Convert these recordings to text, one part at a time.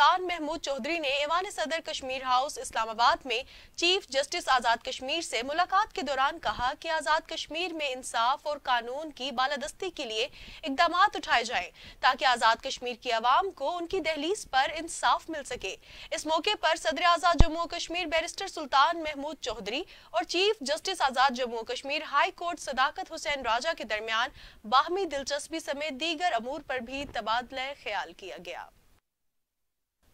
सुल्तान महमूद चौधरी ने ईवान सदर कश्मीर हाउस इस्लामाबाद में चीफ जस्टिस आज़ाद कश्मीर से मुलाकात के दौरान कहा कि आज़ाद कश्मीर में इंसाफ और कानून की बालादस्ती के लिए इकदाम उठाए जाए, ताकि आज़ाद कश्मीर की आवाम को उनकी दहलीज पर इंसाफ मिल सके। इस मौके पर सदर आज़ाद जम्मू कश्मीर बैरिस्टर सुल्तान महमूद चौधरी और chief justice Azad Jammu Kashmir high court Sadaqat Hussain Raja के दरमियान बाहमी दिलचस्पी समेत दीगर अमूर पर भी तबादला ख्याल किया गया।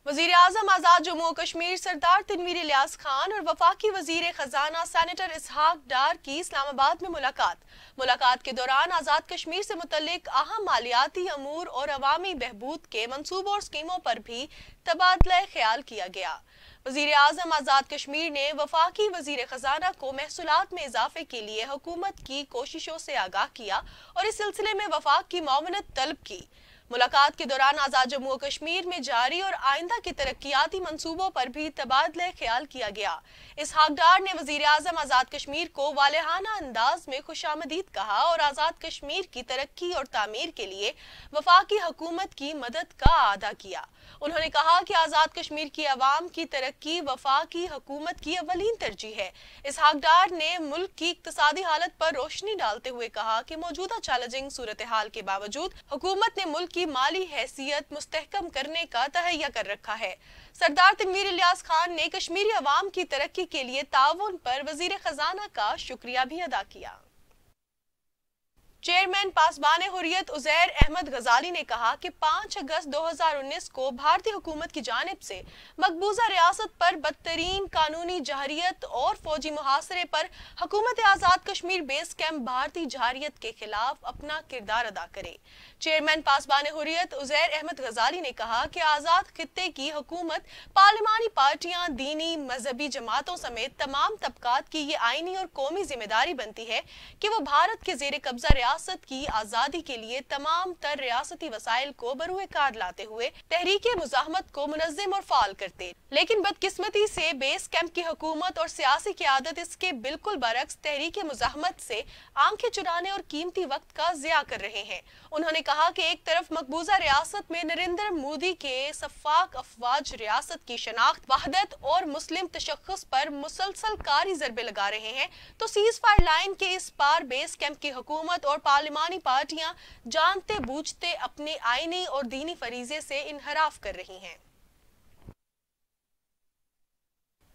वज़ीर आज़म आज़ाद जम्मू कश्मीर सरदार तनवीर इलियास खान और वफाकी वज़ीर खजाना सैनेटर इसहाक डार की इस्लामाबाद में मुलाकात। मुलाकात के दौरान आज़ाद कश्मीर से मुतलिक अहम मालियाती अमूर और अवामी बहबूद के मनसूबों और स्कीमों पर भी तबादला ख्याल किया गया। वज़ीर आज़म आज़ाद कश्मीर ने वफाकी वज़ीर खजाना को महसूलत में इजाफे के लिए हुकूमत की कोशिशों से आगाह किया और इस सिलसिले में वफाक की मामनत तलब की। मुलाकात के दौरान आज़ाद जम्मू और कश्मीर में जारी और आइंदा के तरक्याती मनसूबों पर भी तबादला ख्याल किया गया। इस हाकडार ने वज़ीर आज़म आज़ाद कश्मीर को वालहाना अंदाज में खुश आमदीद कहा और आज़ाद कश्मीर की तरक्की और तामीर के लिए वफाकी हुकूमत की मदद का आदा किया। उन्होंने कहा कि आज़ाद कश्मीर की आवाम की तरक्की वफाकी हकूमत की अवलीन तरजीह है। इस हाकदार ने मुल्क की इकतसादी हालत पर रोशनी डालते हुए कहा कि मौजूदा चैलेंजिंग सूरत हाल के बावजूद हुकूमत ने मुल्क की माली हैसियत मुस्तहकम करने का तहैया कर रखा है। सरदार तनवीर इलियास खान ने कश्मीरी अवाम की तरक्की के लिए ताउन पर वज़ीर खजाना का शुक्रिया भी अदा किया। चेयरमैन पासबान हुरियत उजैर अहमद गजाली ने कहा कि 5 अगस्त 2019 को भारतीय हुकूमत की जानब से मकबूजा रियासत पर बदतरीन कानूनी जहरीत और फौजी मुहासरे पर हुकूमत आज़ाद कश्मीर बेस कैंप भारतीय जहरीत के खिलाफ अपना किरदार अदा करे। चेयरमैन पासबान हुरियत उजैर अहमद गजाली ने कहा कि आज़ाद खत्े की हुकूमत पार्लिमानी पार्टियाँ, दीनी, मजहबी जमातों समेत तमाम तबकात की ये आईनी और कौमी ज़िम्मेदारी बनती है कि वो भारत के जेर कब्जा रियासत की आज़ादी के लिए तमाम तर रियासती वसाइल को बरुए कार लाते हुए तहरीक मुजाहमत को मुनजम और फाल करते। लेकिन बदकिस्मती से बेस कैंप की हुकूमत और सियासी क्यादत इसके बिल्कुल बरक्स तहरीक मुजाहमत से आँखें चुराने और कीमती वक्त का जिया कर रहे हैं। उन्होंने कहा कि एक तरफ़ मकबूजा रियासत में नरेंद्र मोदी के सफाक अफवाज रियासत की शनाख्त, वहदत और मुस्लिम तशखस पर मुसलसल कारी जरबे लगा रहे हैं तो सीज फायर लाइन के इस पार बेस कैंप की हुकूमत और पार्लिमानी पार्टियाँ जानते बूझते अपने आईनी और दीनी फरीजे से इनहराफ कर रही हैं।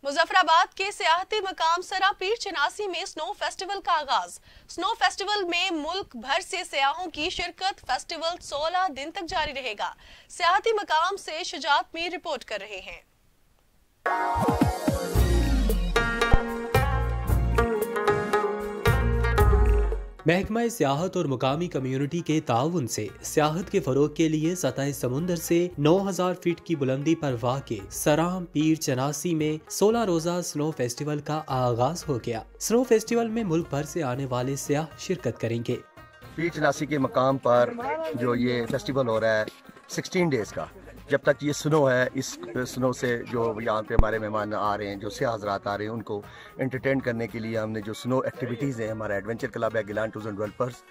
मुजफ्फराबाद के सियाहती मकाम सरा पीर चनासी में स्नो फेस्टिवल का आगाज़। स्नो फेस्टिवल में मुल्क भर से सयाहों की शिरकत फेस्टिवल 16 दिन तक जारी रहेगा। सियाहती मकाम से शुजात में रिपोर्ट कर रहे हैं। महकमा सियाहत और मुकामी कम्युनिटी के ताउन से सियाहत के फरोग के लिए सतह समुंदर से 9000 फीट की बुलंदी पर वाक़ सराम पीर चनासी में 16 रोजा स्नो फेस्टिवल का आगाज़ हो गया। स्नो फेस्टिवल में मुल्क भर से आने वाले सियाह शिरकत करेंगे। पीर चनासी के मकाम पर जो ये फेस्टिवल हो रहा है 16 डेज़ का। जब तक ये स्नो है, इस स्नो से जो यहाँ पे हमारे मेहमान आ रहे हैं, जो से हजरात आ रहे हैं, उनको एंटरटेन करने के लिए हमने जो स्नो एक्टिविटीज़ हैं, हमारा एडवेंचर क्लब है गिलान टूर्स एंड डेवलपर्स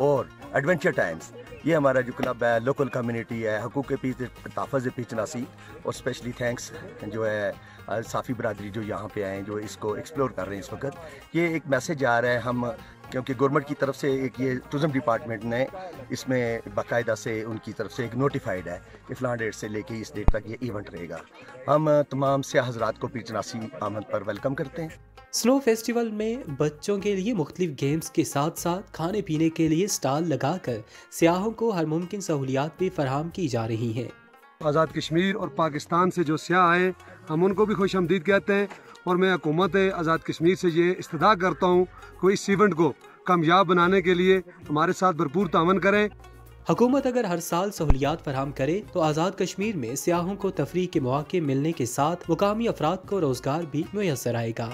और एडवेंचर टाइम्स ये हमारा जो क्लब है लोकल कम्युनिटी है, हकूक पीच तहफ़ पीच नासी, और स्पेशली थैंक्स जो है साफ़ी बरदरी जो यहाँ पे आए हैं, जो इसको एक्सप्लोर कर रहे हैं इस वक्त। ये एक मैसेज आ रहा है, हम क्योंकि गवर्नमेंट की तरफ़ से एक ये टूरिज़्म डिपार्टमेंट ने इसमें बाकायदा से उनकी तरफ़ से एक नोटिफाइड है कि फ़लाँ डेट से लेके इस डेट तक ये इवेंट रहेगा। हम तमाम से हजरात को पीचनासी आमद पर वेलकम करते हैं। स्नो फेस्टिवल में बच्चों के लिए मुख्तलिफ़ गेम्स के साथ साथ खाने पीने के लिए स्टॉल लगाकर सियाहों को हर मुमकिन सहूलियात भी फराहम की जा रही हैं। आज़ाद कश्मीर और पाकिस्तान से जो स्याह आए हम उनको भी खुश आमदीद कहते हैं और मैं हुकूमत आज़ाद कश्मीर से ये इस्तः करता हूँ कि इस इवेंट को कामयाब बनाने के लिए हमारे साथ भरपूर तावन करें। हुकूमत अगर हर साल सहूलियात फराम करे तो आज़ाद कश्मीर में सियाहों को तफरी के मौके मिलने के साथ मुकामी अफराद को रोज़गार भी मैसर आएगा।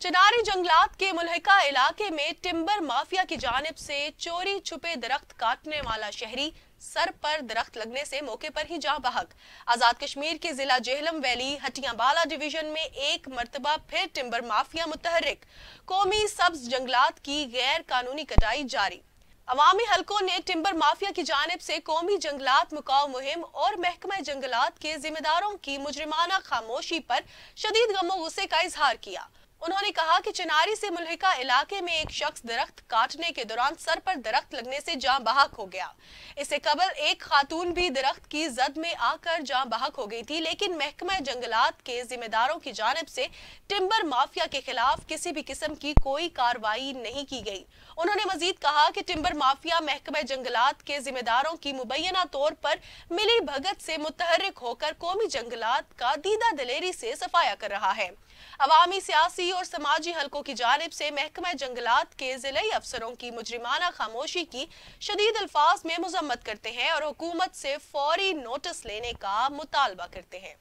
चिनारी जंगलात के मुलहका इलाके में टिम्बर माफिया की जानब से चोरी छुपे दरख्त काटने वाला शहरी सर पर दरख्त लगने से मौके पर ही जा बहक। आज़ाद कश्मीर के जिला जेहलम वैली, हटियाबाला डिवीज़न में एक मरतबा, फिर टिम्बर माफिया मुतहरिक कौमी सब्ज जंगलात की गैर कानूनी कटाई जारी। अवामी हलकों ने टिम्बर माफिया की जानब से कौमी जंगलात मुकाव मुहिम और महकमा जंगलात के जिम्मेदारों की मुजरिमाना खामोशी पर शदीद गमो गुस्से का इजहार किया। उन्होंने कहा कि चिनारी से मुल्हिका इलाके में एक शख्स दरख्त काटने के दौरान सर पर दरख्त लगने से जान बहक हो गया। इससे कबल एक खातून भी दरख्त की जद में आकर जान बहक हो गई थी, लेकिन महकमा जंगलात के जिम्मेदारों की जानब से टिम्बर माफिया के खिलाफ किसी भी किस्म की कोई कार्रवाई नहीं की गई। उन्होंने मजीद कहा कि टिम्बर माफिया महकमा जंगलात के जिम्मेदारों की मुबैना तौर पर मिली भगत से मुतहरक होकर कौमी जंगलात का दीदा दलेरी से सफाया कर रहा है। अवामी सियासी और समाजी हलकों की जानब से महकमा जंगलात के ज़िले अफसरों की मुजरिमाना खामोशी की शदीद अल्फाज में मजम्मत करते हैं और हुकूमत से फौरी नोटिस लेने का मुतालबा करते हैं।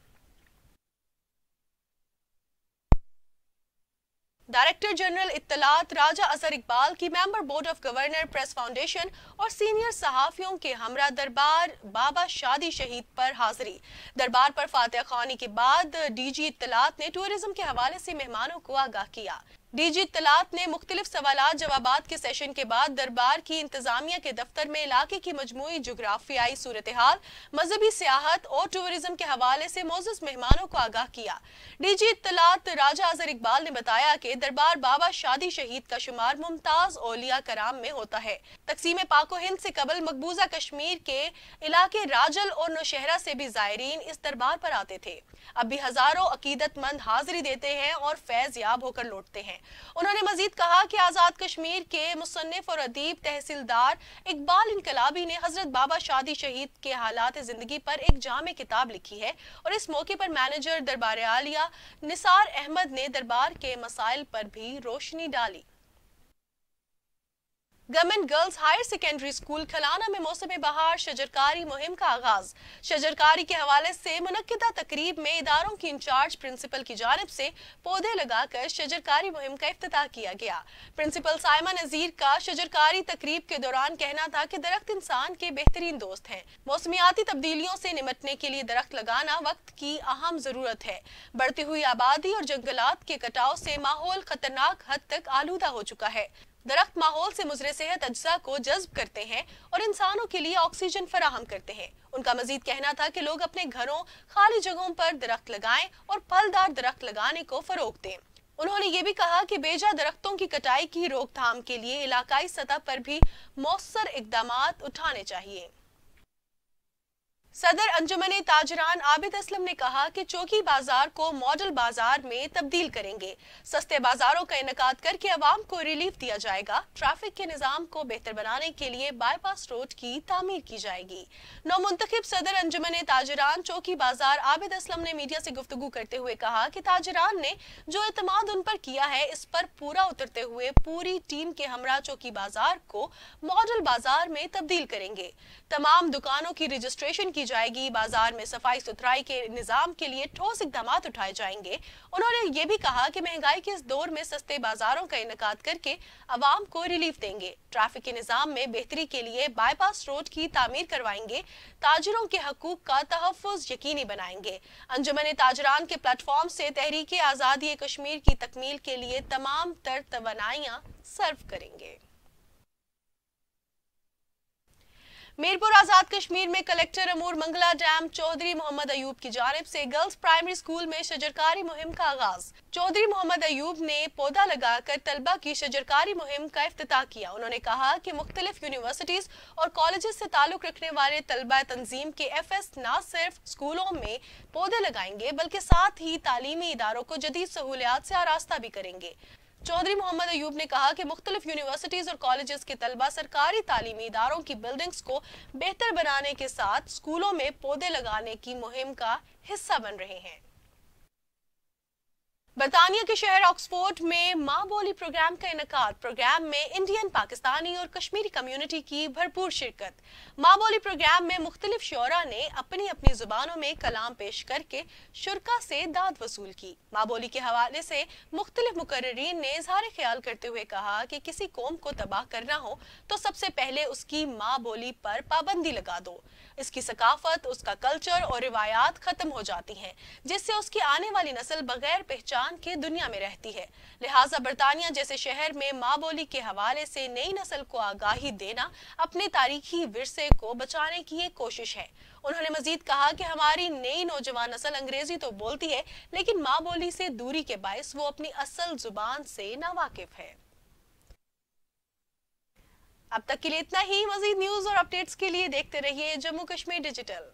डायरेक्टर जनरल इत्तलात राजा असर इकबाल की member board of governor press foundation और सीनियर सहाफियों के हमरा दरबार बाबा शादी शहीद पर हाजिरी। दरबार पर फातह खानी के बाद डीजी इत्तलात ने टूरिज़्म के हवाले से मेहमानों को आगाह किया। डीजी तलात ने मुख्तलिफ़ सवाल जवाब के सेशन के बाद दरबार की इंतजामिया के दफ्तर में इलाके की मजमू जोग्राफियाई सूरत हाल मजहबी सियाहत और टूरिज़्म के हवाले से मोजस मेहमानों को आगाह किया। डीजी तलात राजा अजहर इकबाल ने बताया कि दरबार बाबा शादी शहीद का शुमार मुमताज़ ओलिया कराम में होता है। तकसीम पाको हिंद से कबल मकबूजा कश्मीर के इलाके राजल और नौशहरा से भी जायरीन इस दरबार पर आते थे। अब भी हज़ारों अकीदतमंद हाजिरी देते हैं और फैज याब होकर लौटते हैं। उन्होंने मजीद कहा कि आज़ाद कश्मीर के मुसनफ और अदीब तहसीलदार इकबाल इनकलाबी ने हज़रत बाबा शादी शहीद के हालात ज़िंदगी पर एक जाम किताब लिखी है और इस मौके पर मैनेजर दरबार आलिया निसार अहमद ने दरबार के मसाइल पर भी रोशनी डाली। Government girls higher secondary school Khalana में मौसम बहार, शजरकारी मुहिम का आगाज़। शजरकारी के हवाले से मुनदा तकरीब में इदारों की इंचार्ज प्रिंसिपल की जानब से पौधे लगाकर शजरकारी मुहिम का अफ्ताह किया गया। प्रिंसिपल साइमा नजीर का शजरकारी तकरीब के दौरान कहना था की दरख्त इंसान के बेहतरीन दोस्त है। मौसमियाती तब्दीलियों से निमटने के लिए दरख्त लगाना वक्त की अहम ज़रूरत है। बढ़ती हुई आबादी और जंगलात के कटाव से माहौल खतरनाक हद तक आलूदा हो चुका है। दरख्त माहौल से मुजरे सेहत अज्जा को जज्ब करते हैं और इंसानों के लिए ऑक्सीजन फराहम करते हैं। उनका मजीद कहना था कि लोग अपने घरों, खाली जगहों पर दरख्त लगाएँ और फलदार दरख्त लगाने को फरोग दें। उन्होंने ये भी कहा कि बेजा दरख्तों की कटाई की रोकथाम के लिए इलाकाई सतह पर भी मौसर इकदाम उठाने चाहिए। सदर अंजुमन ताजरान आबिद असलम ने कहा कि चौकी बाज़ार को मॉडल बाज़ार में तब्दील करेंगे। सस्ते बाजारों का इनका करके अवाम को रिलीफ दिया जाएगा। ट्रैफ़िक के निज़ाम को बेहतर बनाने के लिए बाईपास रोड की तामीर की जाएगी। नौ मुंतखब सदर अंजुमन ताजरान चौकी बाज़ार आबिद असलम ने मीडिया से गुफ्तु करते हुए कहा कि ताजरान ने जो अतमाद उन पर किया है, इस पर पूरा उतरते हुए पूरी टीम के हमरा चौकी बाज़ार को मॉडल बाज़ार में तब्दील करेंगे। तमाम दुकानों की रजिस्ट्रेशन की जाएगी, बाज़ार में सफ़ाई सुथराई के निज़ाम के लिए ठोस इकदाम उठाए जाएँगे। उन्होंने ये भी कहा कि महँगाई के इस दौर में सस्ते बाजारों का इनका करके अवाम को रिलीफ देंगे। ट्रैफ़िक के निज़ाम में बेहतरी के लिए बाईपास रोड की तामीर करवाएँगे। ताजरों के हकूक का तहफ़ यकीनी बनाएँगे। अंजुमन ताजरान के प्लेटफॉर्म से तहरीक आज़ादी कश्मीर की तकमील के लिए तमाम तर तोानाइयाँ सर्व करेंगे। मीरपुर आज़ाद कश्मीर में कलेक्टर अमूर मंगला डैम, चौधरी मोहम्मद अयूब की जानब से गर्ल्स प्राइमरी स्कूल में शजरकारी मुहिम का आगाज़। चौधरी मोहम्मद अयूब ने पौधा लगाकर तलबा की शजरकारी मुहिम का अफ्ताह किया। उन्होंने कहा कि मुख्तलिफ़ यूनिवर्सिटीज और कॉलेज से ताल्लुक रखने वाले तलबा तंजीम के एफ़ एस न सिर्फ़ स्कूलों में पौधे लगाएँगे, बल्कि साथ ही तालीमी इदारों को जदीद सहूलियात से आरास्ता भी करेंगे। चौधरी मोहम्मद अयूब ने कहा कि मुख्तलिफ़ यूनिवर्सिटीज और कॉलेजेस के तलबा सरकारी तालीमी इदारों की बिल्डिंग्स को बेहतर बनाने के साथ स्कूलों में पौधे लगाने की मुहिम का हिस्सा बन रहे हैं। बरतानिया के शहर ऑक्सफोर्ड में माँ बोली प्रोग्राम का इनका प्रोग्राम में इंडियन, पाकिस्तानी और कश्मीरी कम्युनिटी की भरपूर शिरकत। माँ बोली प्रोग्राम में मुख्तलिफ़ शरा ने अपनी अपनी जुबानों में कलाम पेश करके शुरा से दाद वसूल की। माँ बोली के हवाले से मुख्तलिफ़ मुकर्रीन ने इजहार ख्याल करते हुए कहा कि किसी कौम को तबाह करना हो तो सबसे पहले उसकी माँ बोली पर पाबंदी लगा दो। इसकी सकाफत, उसका कल्चर और रिवायात खत्म हो जाती हैं, जिससे उसकी आने वाली नस्ल बगैर पहचान पहचान के दुनिया में रहती है। लिहाजा बरतानिया जैसे शहर में माँ बोली के हवाले से नई नस्ल को आगाही देना अपने तारीखी विरसे को बचाने की एक कोशिश है। उन्होंने मजीद कहा कि हमारी नई नौजवान नस्ल अंग्रेज़ी तो बोलती है, लेकिन माँ बोली से दूरी के बायस वो अपनी असल ज़ुबान से नावाकिफ है। अब तक के लिए इतना ही। मजीद न्यूज़ और अपडेट्स के लिए देखते रहिए जम्मू कश्मीर डिजिटल।